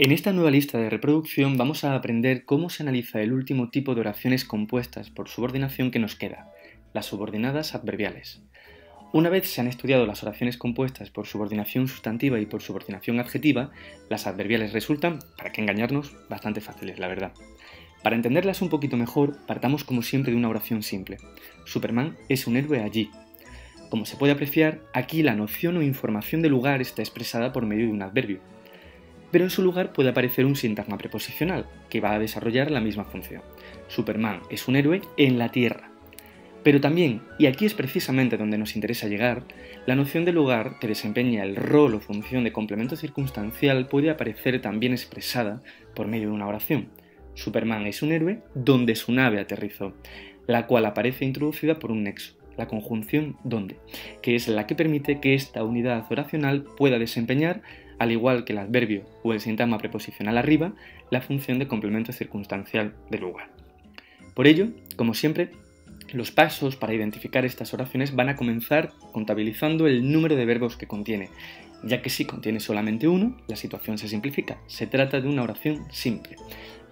En esta nueva lista de reproducción vamos a aprender cómo se analiza el último tipo de oraciones compuestas por subordinación que nos queda, las subordinadas adverbiales. Una vez se han estudiado las oraciones compuestas por subordinación sustantiva y por subordinación adjetiva, las adverbiales resultan, para qué engañarnos, bastante fáciles, la verdad. Para entenderlas un poquito mejor, partamos como siempre de una oración simple. Superman es un héroe allí. Como se puede apreciar, aquí la noción o información de lugar está expresada por medio de un adverbio pero en su lugar puede aparecer un sintagma preposicional, que va a desarrollar la misma función. Superman es un héroe en la Tierra. Pero también, y aquí es precisamente donde nos interesa llegar, la noción de lugar que desempeña el rol o función de complemento circunstancial puede aparecer también expresada por medio de una oración. Superman es un héroe donde su nave aterrizó, la cual aparece introducida por un nexo, la conjunción donde, que es la que permite que esta unidad oracional pueda desempeñar al igual que el adverbio o el sintagma preposicional arriba, la función de complemento circunstancial del lugar. Por ello, como siempre, los pasos para identificar estas oraciones van a comenzar contabilizando el número de verbos que contiene, ya que si contiene solamente uno, la situación se simplifica, se trata de una oración simple.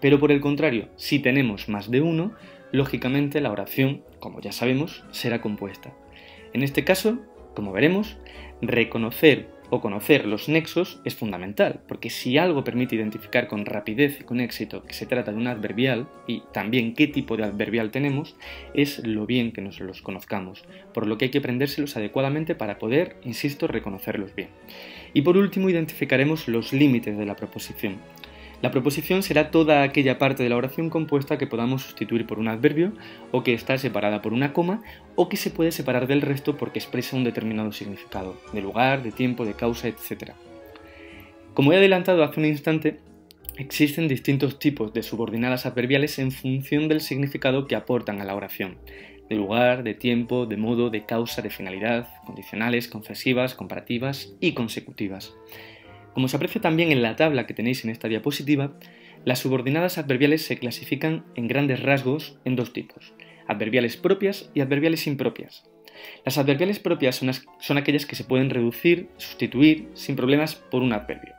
Pero por el contrario, si tenemos más de uno, lógicamente la oración, como ya sabemos, será compuesta. En este caso, como veremos, reconocer o conocer los nexos es fundamental, porque si algo permite identificar con rapidez y con éxito que se trata de un adverbial y también qué tipo de adverbial tenemos, es lo bien que nos los conozcamos, por lo que hay que aprendérselos adecuadamente para poder, insisto, reconocerlos bien. Y por último, identificaremos los límites de la proposición. La proposición será toda aquella parte de la oración compuesta que podamos sustituir por un adverbio o que está separada por una coma o que se puede separar del resto porque expresa un determinado significado, de lugar, de tiempo, de causa, etc. Como he adelantado hace un instante, existen distintos tipos de subordinadas adverbiales en función del significado que aportan a la oración, de lugar, de tiempo, de modo, de causa, de finalidad, condicionales, concesivas, comparativas y consecutivas. Como se aprecia también en la tabla que tenéis en esta diapositiva, las subordinadas adverbiales se clasifican en grandes rasgos en dos tipos, adverbiales propias y adverbiales impropias. Las adverbiales propias son, son aquellas que se pueden reducir, sustituir sin problemas por un adverbio.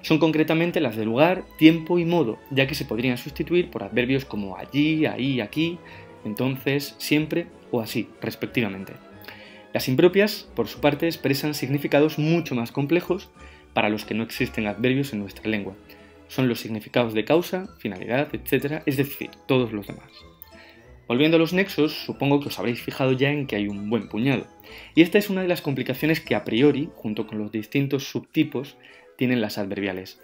Son concretamente las de lugar, tiempo y modo, ya que se podrían sustituir por adverbios como allí, ahí, aquí, entonces, siempre o así, respectivamente. Las impropias, por su parte, expresan significados mucho más complejos para los que no existen adverbios en nuestra lengua. Son los significados de causa, finalidad, etc., es decir, todos los demás. Volviendo a los nexos, supongo que os habréis fijado ya en que hay un buen puñado. Y esta es una de las complicaciones que a priori, junto con los distintos subtipos, tienen las adverbiales.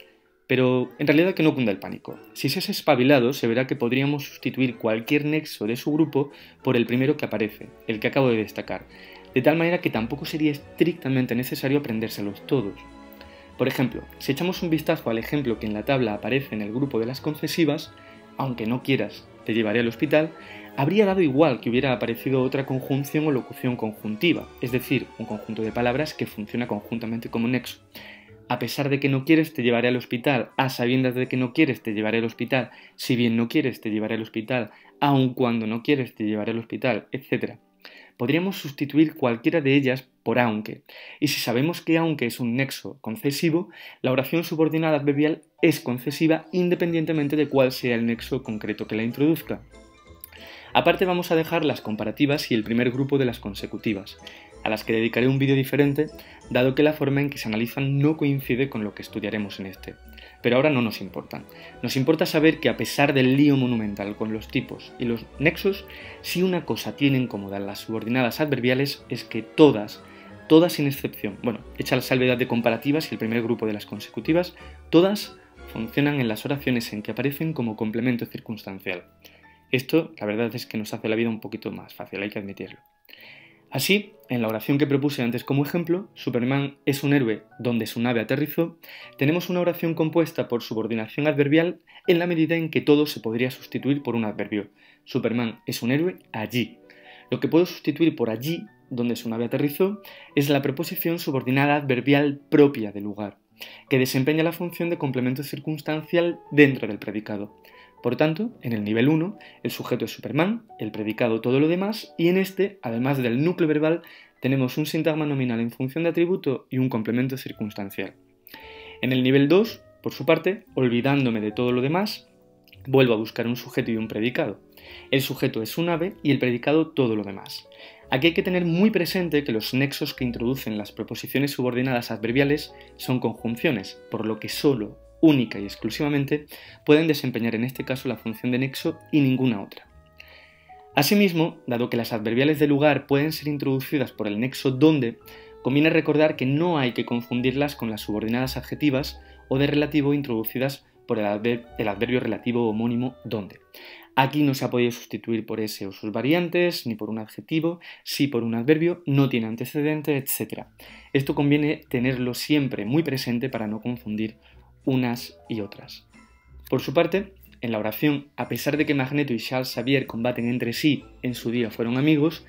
Pero en realidad que no cunda el pánico. Si se es espabilado, se verá que podríamos sustituir cualquier nexo de su grupo por el primero que aparece, el que acabo de destacar, de tal manera que tampoco sería estrictamente necesario aprendérselos todos. Por ejemplo, si echamos un vistazo al ejemplo que en la tabla aparece en el grupo de las concesivas, aunque no quieras, te llevaré al hospital, habría dado igual que hubiera aparecido otra conjunción o locución conjuntiva, es decir, un conjunto de palabras que funciona conjuntamente como nexo. A pesar de que no quieres, te llevaré al hospital, a sabiendas de que no quieres, te llevaré al hospital, si bien no quieres, te llevaré al hospital, aun cuando no quieres, te llevaré al hospital, etc podríamos sustituir cualquiera de ellas por aunque. Y si sabemos que aunque es un nexo concesivo, la oración subordinada adverbial es concesiva independientemente de cuál sea el nexo concreto que la introduzca. Aparte vamos a dejar las comparativas y el primer grupo de las consecutivas, a las que dedicaré un vídeo diferente, dado que la forma en que se analizan no coincide con lo que estudiaremos en este pero ahora no nos importan. Nos importa saber que a pesar del lío monumental con los tipos y los nexos, si una cosa tiene en común las subordinadas adverbiales es que todas, todas sin excepción, bueno, hecha la salvedad de comparativas y el primer grupo de las consecutivas, todas funcionan en las oraciones en que aparecen como complemento circunstancial. Esto, la verdad es que nos hace la vida un poquito más fácil, hay que admitirlo. Así, en la oración que propuse antes como ejemplo, Superman es un héroe donde su nave aterrizó, tenemos una oración compuesta por subordinación adverbial en la medida en que todo se podría sustituir por un adverbio. Superman es un héroe allí. Lo que puedo sustituir por allí, donde su nave aterrizó, es la preposición subordinada adverbial propia del lugar, que desempeña la función de complemento circunstancial dentro del predicado. Por tanto, en el nivel 1, el sujeto es Superman, el predicado todo lo demás, y en este, además del núcleo verbal, tenemos un sintagma nominal en función de atributo y un complemento circunstancial. En el nivel 2, Por su parte, olvidándome de todo lo demás, vuelvo a buscar un sujeto y un predicado. El sujeto es un ave y el predicado todo lo demás. Aquí hay que tener muy presente que los nexos que introducen las proposiciones subordinadas adverbiales son conjunciones, por lo que solo, única y exclusivamente pueden desempeñar en este caso la función de nexo y ninguna otra. Asimismo, dado que las adverbiales de lugar pueden ser introducidas por el nexo donde, conviene recordar que no hay que confundirlas con las subordinadas adjetivas o de relativo introducidas por el, adverbio relativo homónimo donde. Aquí no se ha podido sustituir por ese o sus variantes, ni por un adjetivo, sí por un adverbio, no tiene antecedente, etc. Esto conviene tenerlo siempre muy presente para no confundir unas y otras. Por su parte, en la oración, a pesar de que Magneto y Charles Xavier combaten entre sí, en su día fueron amigos,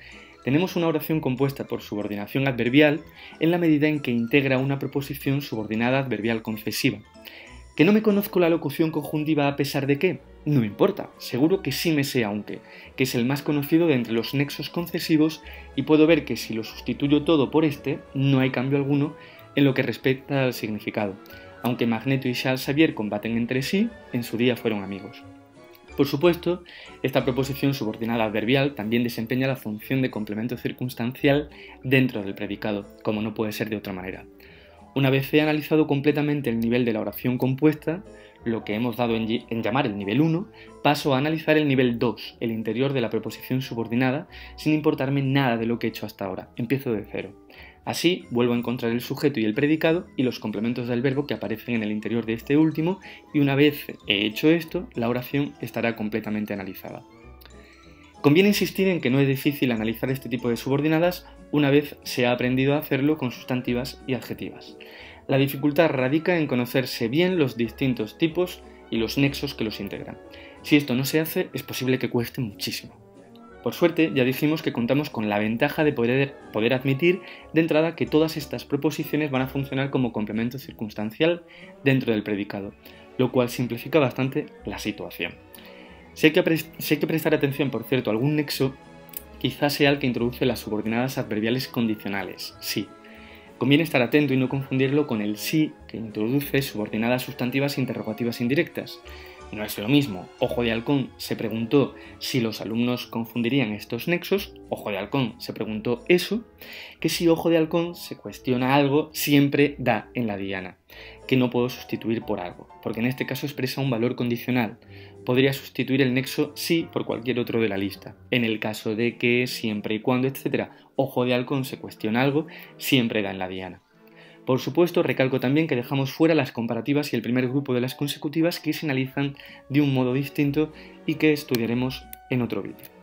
tenemos una oración compuesta por subordinación adverbial en la medida en que integra una proposición subordinada adverbial concesiva. ¿Que no me conozco la locución conjuntiva a pesar de qué? No importa, seguro que sí me sé aunque, que es el más conocido de entre los nexos concesivos y puedo ver que si lo sustituyo todo por este, no hay cambio alguno en lo que respecta al significado. Aunque Magneto y Charles Xavier combaten entre sí, en su día fueron amigos. Por supuesto, esta proposición subordinada adverbial también desempeña la función de complemento circunstancial dentro del predicado, como no puede ser de otra manera. Una vez he analizado completamente el nivel de la oración compuesta, lo que hemos dado en, llamar el nivel 1, paso a analizar el nivel 2, el interior de la proposición subordinada, sin importarme nada de lo que he hecho hasta ahora. Empiezo de cero. Así, vuelvo a encontrar el sujeto y el predicado y los complementos del verbo que aparecen en el interior de este último, y una vez he hecho esto, la oración estará completamente analizada. Conviene insistir en que no es difícil analizar este tipo de subordinadas una vez se ha aprendido a hacerlo con sustantivas y adjetivas. La dificultad radica en conocerse bien los distintos tipos y los nexos que los integran. Si esto no se hace, es posible que cueste muchísimo. Por suerte, ya dijimos que contamos con la ventaja de poder, poder, admitir de entrada que todas estas proposiciones van a funcionar como complemento circunstancial dentro del predicado, lo cual simplifica bastante la situación. Si hay que, que prestar atención, por cierto, algún nexo, quizás sea el que introduce las subordinadas adverbiales condicionales, sí. Conviene estar atento y no confundirlo con el sí que introduce subordinadas sustantivas interrogativas indirectas. No es lo mismo. Ojo de Halcón se preguntó si los alumnos confundirían estos nexos, Ojo de Halcón se preguntó eso, que si Ojo de Halcón se cuestiona algo, siempre da en la diana, que no puedo sustituir por algo, porque en este caso expresa un valor condicional podría sustituir el nexo sí por cualquier otro de la lista. En el caso de que, siempre y cuando, etc., ojo de halcón se cuestiona algo, siempre da en la diana. Por supuesto, recalco también que dejamos fuera las comparativas y el primer grupo de las consecutivas que se analizan de un modo distinto y que estudiaremos en otro vídeo.